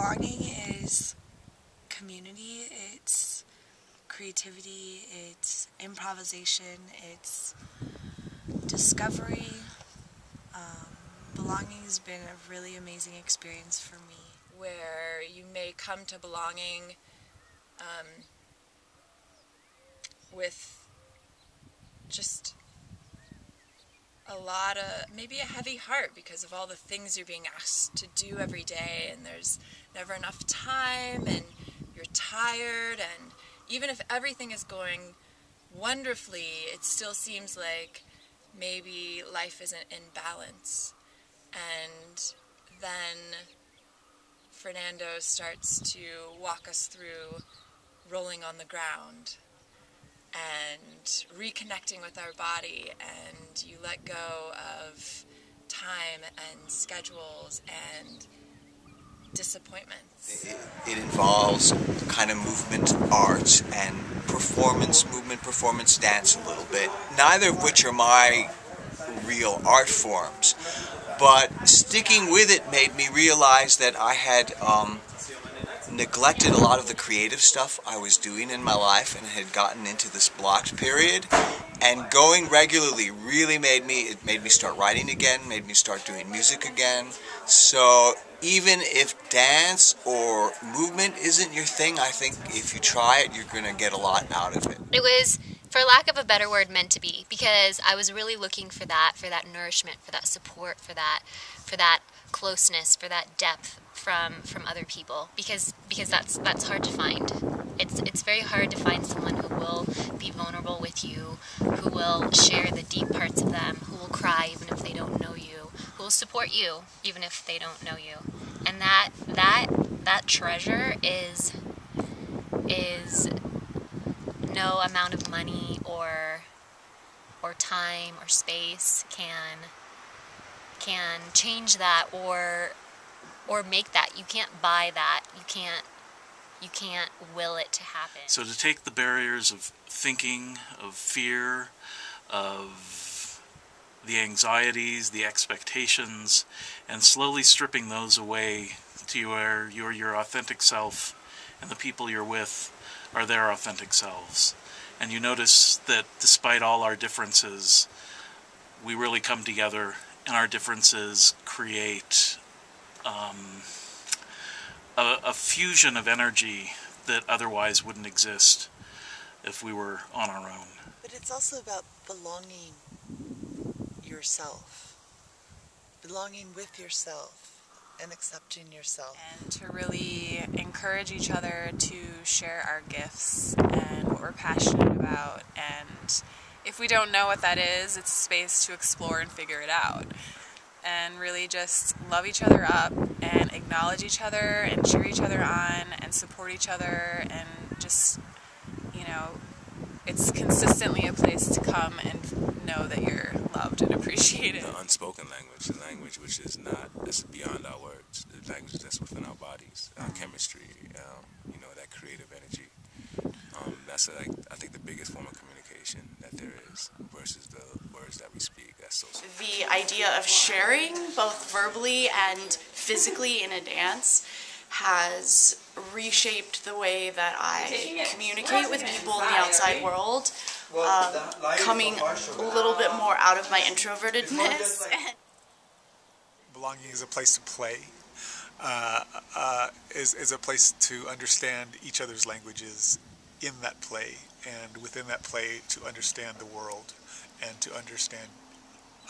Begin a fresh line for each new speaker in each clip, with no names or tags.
belonging is community, it's creativity, it's improvisation, it's discovery. Um, belonging has been a really amazing experience for me.
Where you may come to belonging um, with just a lot of maybe a heavy heart because of all the things you're being asked to do every day and there's never enough time and you're tired and even if everything is going wonderfully it still seems like maybe life isn't in balance. And then Fernando starts to walk us through rolling on the ground and reconnecting with our body and you let go of time and schedules and disappointments.
It, it involves kind of movement arts and performance movement, performance dance a little bit, neither of which are my real art forms. But sticking with it made me realize that I had um, neglected a lot of the creative stuff I was doing in my life and had gotten into this blocked period. And going regularly really made me, it made me start writing again, made me start doing music again. So even if dance or movement isn't your thing, I think if you try it, you're going to get a lot out of it.
It was, for lack of a better word, meant to be because I was really looking for that, for that nourishment, for that support, for that, for that closeness, for that depth from from other people because because that's that's hard to find. It's it's very hard to find someone who will be vulnerable with you, who will share the deep parts of them, who will cry even if they don't know you, who will support you even if they don't know you. And that that that treasure is is no amount of money or or time or space can can change that or or make that. You can't buy that. You can't you can't will it to happen.
So to take the barriers of thinking, of fear, of the anxieties, the expectations, and slowly stripping those away to where you're your authentic self and the people you're with are their authentic selves. And you notice that despite all our differences, we really come together and our differences create um, a, a fusion of energy that otherwise wouldn't exist if we were on our own.
But it's also about belonging yourself, belonging with yourself and accepting yourself.
And to really encourage each other to share our gifts and what we're passionate about. And if we don't know what that is, it's a space to explore and figure it out and really just love each other up and acknowledge each other and cheer each other on and support each other and just, you know, it's consistently a place to come and know that you're loved and appreciated.
The unspoken language, the language is not, that's beyond our words, the language that's within our bodies, our chemistry, um, you know, that creative energy. Um, that's, a, I think, the biggest form of communication that there is versus the words that we speak. That's so.
The idea of sharing, both verbally and physically in a dance, has reshaped the way that I communicate with people in the outside world, um, coming a little bit more out of my introvertedness.
Belonging is a place to play. Uh, uh, is, is a place to understand each other's languages in that play and within that play to understand the world and to understand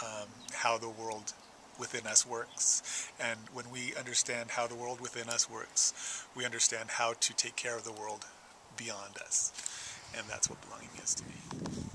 um, how the world within us works. And when we understand how the world within us works, we understand how to take care of the world beyond us. And that's what belonging is to me.